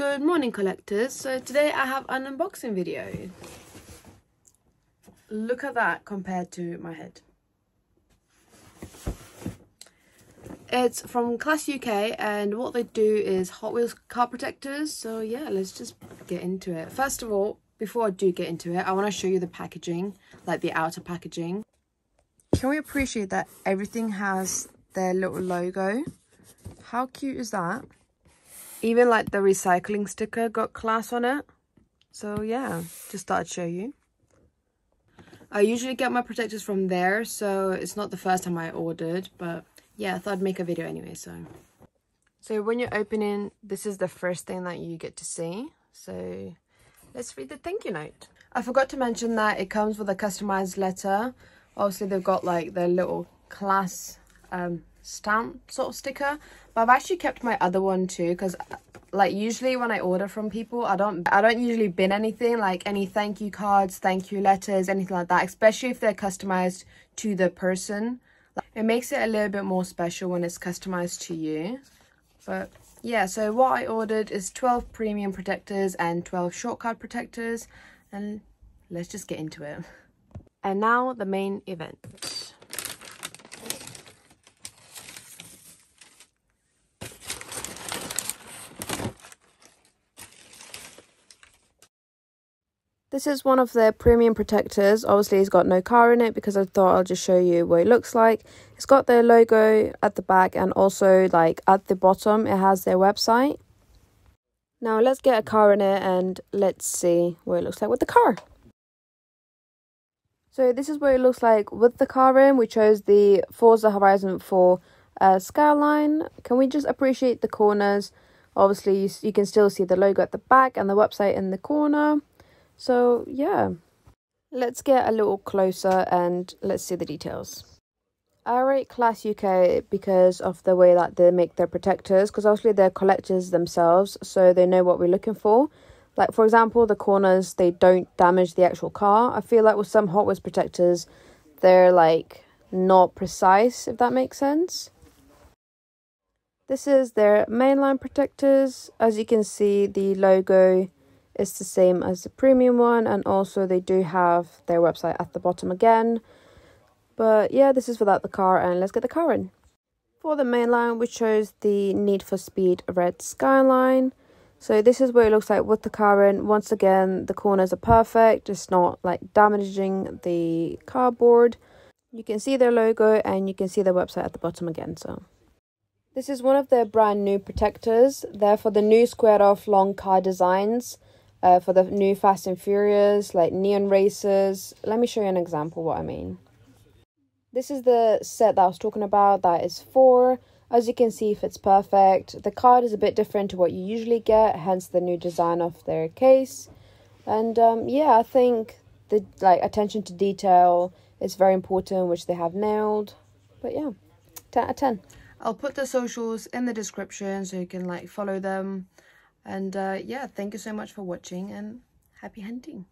Good morning collectors. So today I have an unboxing video. Look at that compared to my head. It's from Klas UK and what they do is Hot Wheels car protectors. So yeah, let's just get into it. First of all, before I do get into it, I want to show you the packaging, like the outer packaging. Can we appreciate that everything has their little logo? How cute is that? Even like the recycling sticker got Klas on it. So yeah, just thought I'd show you. I usually get my protectors from there, so it's not the first time I ordered, but yeah, I thought I'd make a video anyway, so. So when you're opening, this is the first thing that you get to see. So let's read the thank you note. I forgot to mention that it comes with a customized letter. Obviously they've got like their little Klas um, stamp sort of sticker but i've actually kept my other one too because like usually when i order from people i don't i don't usually bin anything like any thank you cards thank you letters anything like that especially if they're customized to the person. It makes it a little bit more special when it's customized to you. But yeah so what i ordered is 12 premium protectors and 12 short card protectors and let's just get into it. And now the main event This is one of their premium protectors. Obviously, it's got no car in it because I thought I'll just show you what it looks like. It's got their logo at the back and also like at the bottom, it has their website. Now let's get a car in it and let's see what it looks like with the car. So this is what it looks like with the car in. We chose the Forza Horizon 4 uh, Skyline. Can we just appreciate the corners? Obviously, you, you can still see the logo at the back and the website in the corner. So yeah, let's get a little closer and let's see the details. I rate Klas UK because of the way that they make their protectors, because obviously they're collectors themselves, so they know what we're looking for. Like, for example, the corners, they don't damage the actual car. I feel like with some Hot Wheels protectors, they're like not precise, if that makes sense. This is their mainline protectors. As you can see, the logo is the same as the premium one and also they do have their website at the bottom again. But yeah this is without the car and let's get the car in. For the main line we chose the need for speed red skyline. So this is what it looks like with the car in. Once again the corners are perfect. It's not like damaging the cardboard. You can see their logo and you can see their website at the bottom again so. This is one of their brand new protectors. They're for the new squared off long car designs uh, for the new Fast and Furious, like Neon Racers. Let me show you an example what I mean. This is the set that I was talking about. That is four. As you can see, fits perfect. The card is a bit different to what you usually get, hence the new design of their case. And um, yeah, I think the like attention to detail is very important, which they have nailed. But yeah, 10 out of 10. I'll put the socials in the description so you can like follow them and uh, yeah, thank you so much for watching and happy hunting.